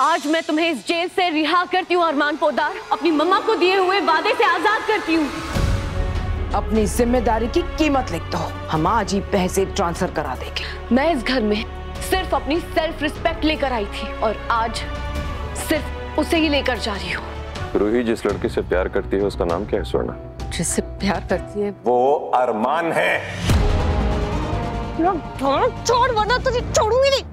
आज मैं तुम्हें इस जेल से रिहा करती हूँ अरमान पोदार। अपनी मम्मा को दिए हुए वादे से आज़ाद करती हूँ। अपनी ज़िम्मेदारी की कीमत लिख दो हम आज ही पैसे ट्रांसफ़र करा देंगे। मैं इस घर में सिर्फ़ अपनी सेल्फ रिस्पेक्ट लेकर आई थी और आज सिर्फ़ उसे ही लेकर जा रही हूँ। रूही जिस लड़की से प्यार करती है उसका नाम क्या है स्वर्णा? जिससे प्यार करती है। वो अरमान है। छोड़ वरना तुझे छोड़ूँगी नहीं।